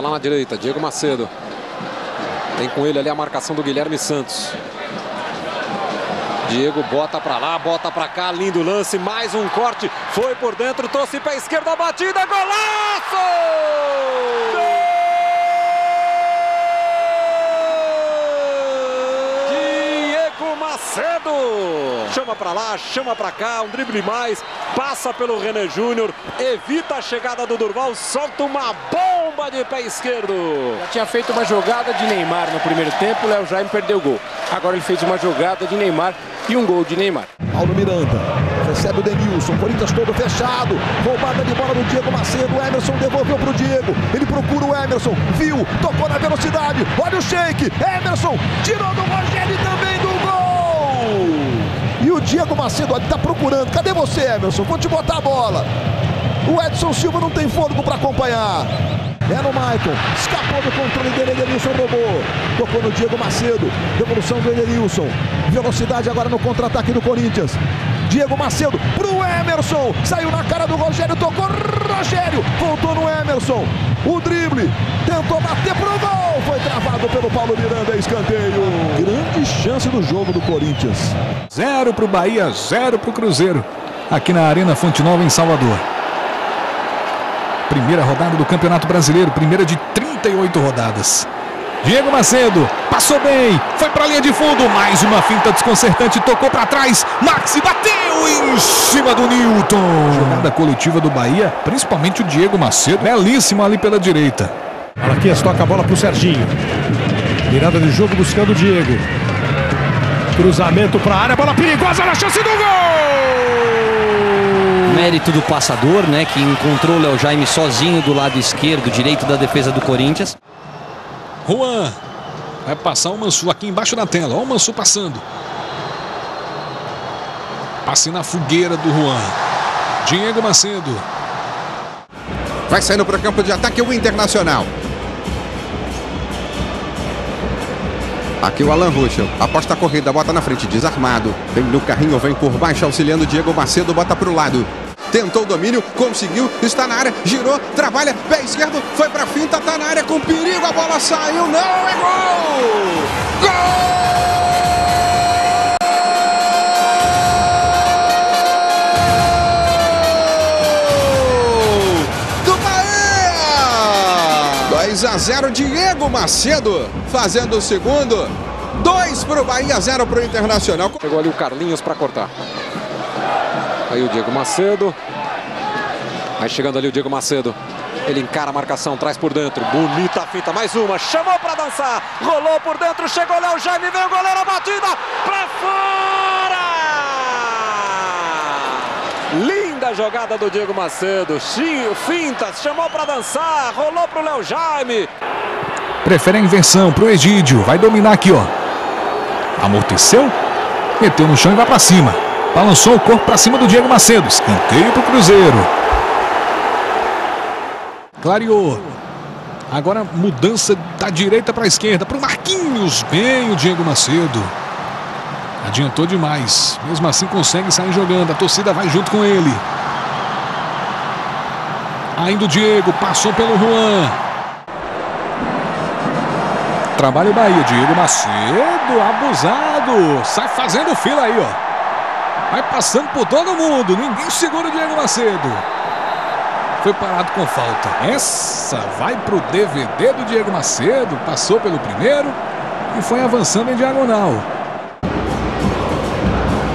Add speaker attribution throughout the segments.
Speaker 1: Lá na direita, Diego Macedo. Tem com ele ali a marcação do Guilherme Santos. Diego bota para lá, bota para cá, lindo lance, mais um corte, foi por dentro, trouxe para esquerda, batida, golaço! Macedo! Chama para lá, chama para cá, um drible mais, passa pelo René Júnior, evita a chegada do Durval, solta uma bomba de pé esquerdo.
Speaker 2: Já tinha feito uma jogada de Neymar no primeiro tempo, Léo Jaime perdeu o gol. Agora ele fez uma jogada de Neymar e um gol de Neymar.
Speaker 3: Paulo Miranda recebe o Denilson, Corinthians todo fechado, roubada de bola do Diego Macedo, Emerson devolveu para o Diego, ele procura o Emerson, viu, tocou na velocidade, olha o shake, Emerson tirou do Rogério também do gol! E o Diego Macedo está procurando, cadê você Emerson? Vou te botar a bola. O Edson Silva não tem fôlego para acompanhar. É no Maicon. Escapou do controle dele. Edenilson roubou. Tocou no Diego Macedo. Devolução do Edenilson. Velocidade agora no contra-ataque do Corinthians. Diego Macedo pro Emerson. Saiu na cara do Rogério. Tocou Rogério. Voltou no Emerson. O drible. Tentou bater pro gol. Foi travado pelo Paulo Miranda. Escanteio. Grande chance do jogo do Corinthians.
Speaker 4: Zero pro Bahia, zero pro Cruzeiro. Aqui na Arena Fonte Nova, em Salvador. Primeira rodada do Campeonato Brasileiro, primeira de 38 rodadas. Diego Macedo passou bem, foi para a linha de fundo, mais uma finta desconcertante, tocou para trás, Maxi bateu em cima do Newton. Jogada coletiva do Bahia, principalmente o Diego Macedo, belíssimo ali pela direita.
Speaker 5: Malaquias toca a bola para o Serginho. Virada de jogo buscando o Diego. Cruzamento para a área, bola perigosa na chance do gol!
Speaker 6: Mérito do passador, né, que encontrou o Léo Jaime sozinho do lado esquerdo, direito da defesa do Corinthians.
Speaker 4: Juan vai passar o Mansu aqui embaixo da tela. Olha o Mansu passando. Passe na fogueira do Juan. Diego Macedo.
Speaker 7: Vai saindo para o campo de ataque o Internacional. Aqui o Alan Ruschel. Aposta a corrida, bota na frente, desarmado. Vem no carrinho, vem por baixo, auxiliando Diego Macedo, bota para o lado. Tentou o domínio, conseguiu, está na área, girou, trabalha, pé esquerdo, foi para finta, tá na área com perigo, a bola saiu, não é gol! Gol! 2 a 0 Diego Macedo fazendo o segundo. 2 para o Bahia, 0 para o Internacional.
Speaker 1: Chegou ali o Carlinhos para cortar. Aí o Diego Macedo. Vai chegando ali o Diego Macedo. Ele encara a marcação, traz por dentro. Bonita fita, mais uma. Chamou para dançar. Rolou por dentro, chegou Léo Jaime, vem o goleiro, a batida para fora! Linda jogada do Diego Macedo. Fintas, chamou para dançar, rolou para o Léo Jaime.
Speaker 4: Prefere a inversão pro Egídio. Vai dominar aqui, ó. Amorteceu, meteu no chão e vai para cima. Balançou o corpo para cima do Diego Macedo. Escanteio pro Cruzeiro. Clareou. Agora mudança da direita para a esquerda. Para o Marquinhos. Bem o Diego Macedo. Adiantou demais. Mesmo assim consegue sair jogando. A torcida vai junto com ele. Ainda o Diego. Passou pelo Juan. Trabalha o Bahia. Diego Macedo. Abusado. Sai fazendo fila aí, ó. Vai passando por todo mundo. Ninguém segura o Diego Macedo. Foi parado com falta. Essa vai para o DVD do Diego Macedo. Passou pelo primeiro e foi avançando em diagonal.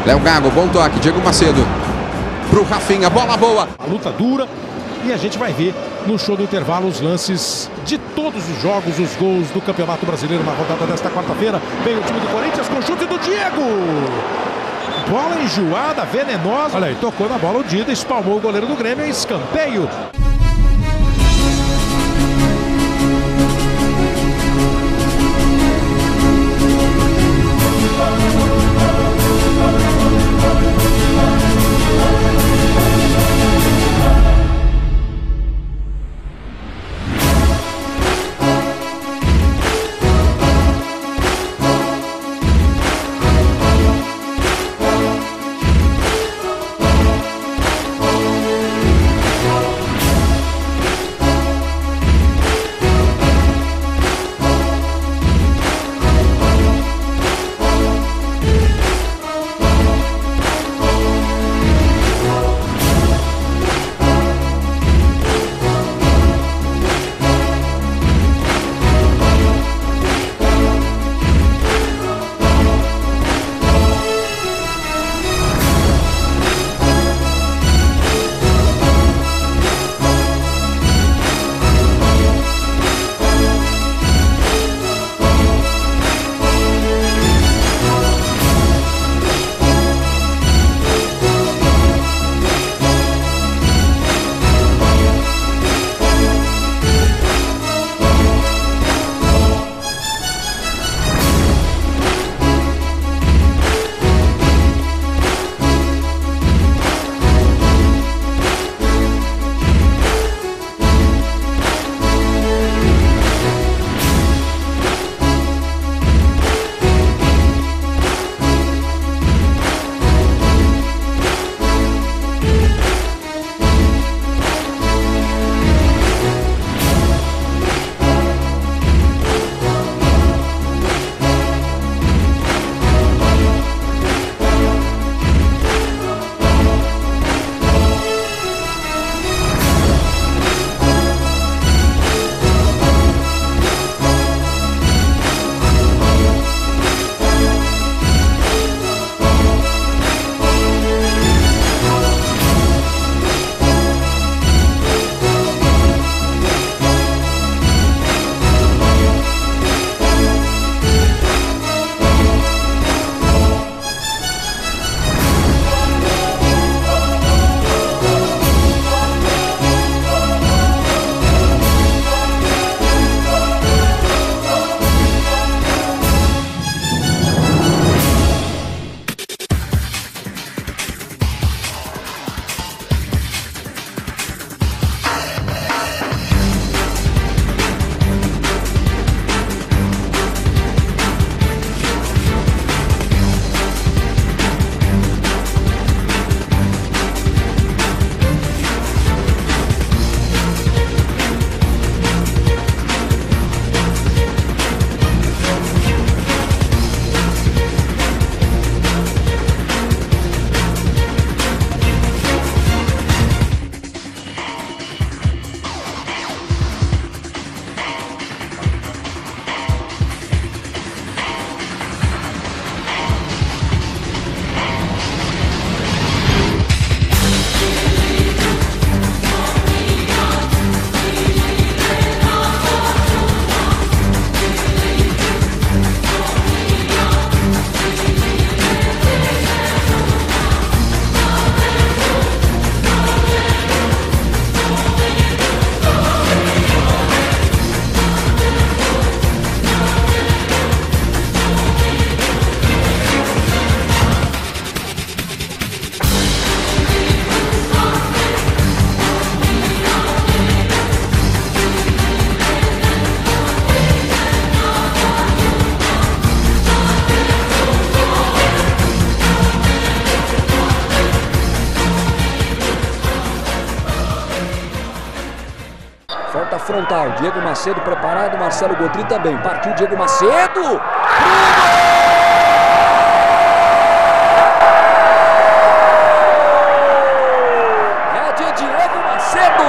Speaker 7: Léo Gago, bom toque. Diego Macedo. Pro Rafinha, bola boa.
Speaker 5: A luta dura. E a gente vai ver no show do intervalo os lances de todos os jogos, os gols do Campeonato Brasileiro na rodada desta quarta-feira. Vem o time do Corinthians com chute do Diego. Bola enjoada, venenosa. Olha aí, tocou na bola o Dida, espalmou o goleiro do Grêmio, escanteio.
Speaker 8: Voltar. Diego Macedo preparado, Marcelo Godri também. Partiu Diego Macedo. É de Diego Macedo.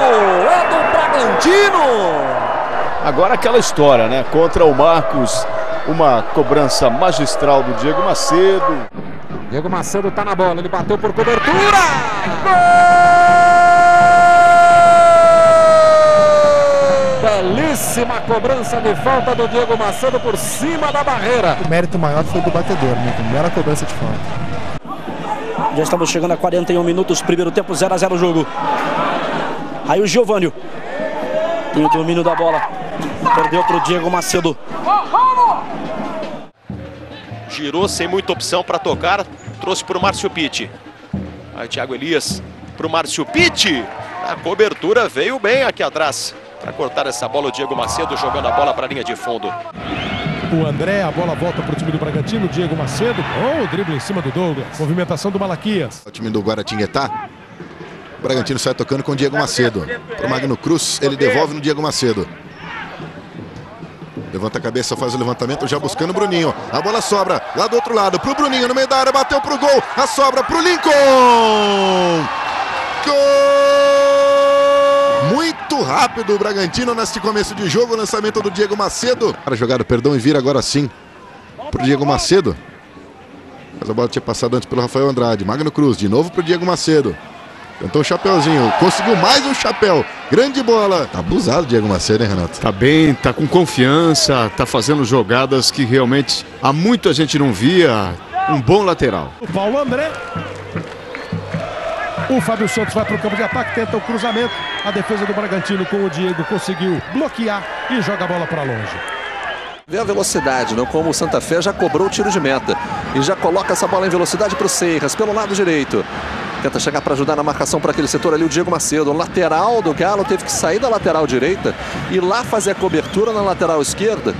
Speaker 8: É do Bragantino.
Speaker 9: Agora aquela história, né? Contra o Marcos, uma cobrança magistral do Diego Macedo.
Speaker 1: Diego Macedo tá na bola, ele bateu por cobertura. Gol! Belíssima cobrança de falta do Diego Macedo por cima da barreira.
Speaker 10: O mérito maior foi do batedor, né? Primeira cobrança de falta.
Speaker 8: Já estamos chegando a 41 minutos, primeiro tempo 0 a 0 o jogo. Aí o Giovânio. Tem o domínio da bola. Perdeu para o Diego Macedo.
Speaker 11: Girou sem muita opção para tocar. Trouxe para o Márcio Pitti. Aí Thiago Elias para o Márcio Pitti. A cobertura veio bem aqui atrás. Para cortar essa bola, o Diego Macedo jogando a bola para a linha de fundo.
Speaker 5: O André, a bola volta para o time do Bragantino. Diego Macedo. Oh, o drible em cima do Douglas. Movimentação do Malaquias.
Speaker 12: O time do Guaratinguetá. O Bragantino sai tocando com o Diego Macedo. Para o Magno Cruz, ele devolve no Diego Macedo. Levanta a cabeça, faz o levantamento, já buscando o Bruninho. A bola sobra lá do outro lado pro Bruninho, no meio da área, bateu pro gol. A sobra pro Lincoln. Gol! Muito rápido o Bragantino neste começo de jogo. O lançamento do Diego Macedo. Para jogada, perdão, e vira agora sim pro Diego Macedo. Mas a bola tinha passado antes pelo Rafael Andrade. Magno Cruz, de novo pro Diego Macedo. Tentou o chapéuzinho, conseguiu mais um chapéu. Grande bola. Tá abusado o Diego Macedo, hein, Renato?
Speaker 9: Tá bem, tá com confiança, tá fazendo jogadas que realmente há muito a gente não via. Um bom lateral.
Speaker 5: O Paulo André. O Fábio Santos vai para o campo de ataque, tenta o cruzamento. A defesa do Bragantino com o Diego conseguiu bloquear e joga a bola para longe.
Speaker 13: Vê a velocidade, não como o Santa Fé já cobrou o tiro de meta. E já coloca essa bola em velocidade para o Seiras, pelo lado direito. Tenta chegar para ajudar na marcação para aquele setor ali o Diego Macedo. Lateral do Galo teve que sair da lateral direita e lá fazer a cobertura na lateral esquerda.